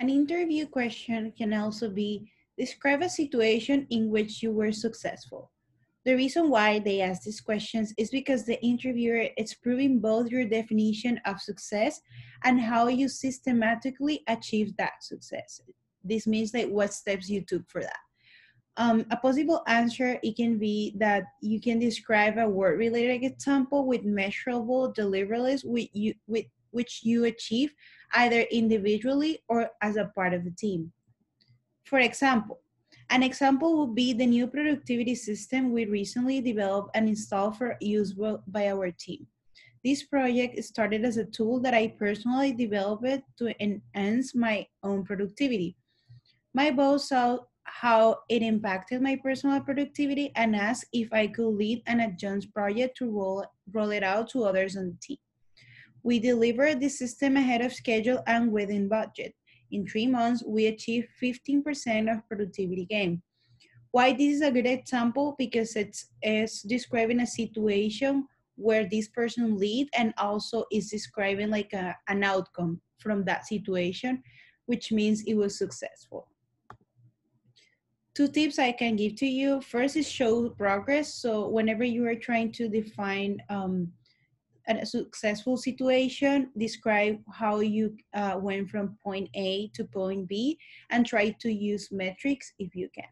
An interview question can also be describe a situation in which you were successful. The reason why they ask these questions is because the interviewer is proving both your definition of success and how you systematically achieve that success. This means like what steps you took for that. Um, a possible answer it can be that you can describe a work related example with measurable deliverables with you with which you achieve either individually or as a part of the team. For example, an example would be the new productivity system we recently developed and installed for use by our team. This project started as a tool that I personally developed to enhance my own productivity. My boss saw how it impacted my personal productivity and asked if I could lead an adjunct project to roll, roll it out to others on the team. We delivered the system ahead of schedule and within budget. In three months, we achieved 15% of productivity gain. Why this is a good example? Because it's, it's describing a situation where this person lead and also is describing like a, an outcome from that situation, which means it was successful. Two tips I can give to you. First is show progress. So whenever you are trying to define um, a successful situation, describe how you uh, went from point A to point B, and try to use metrics if you can.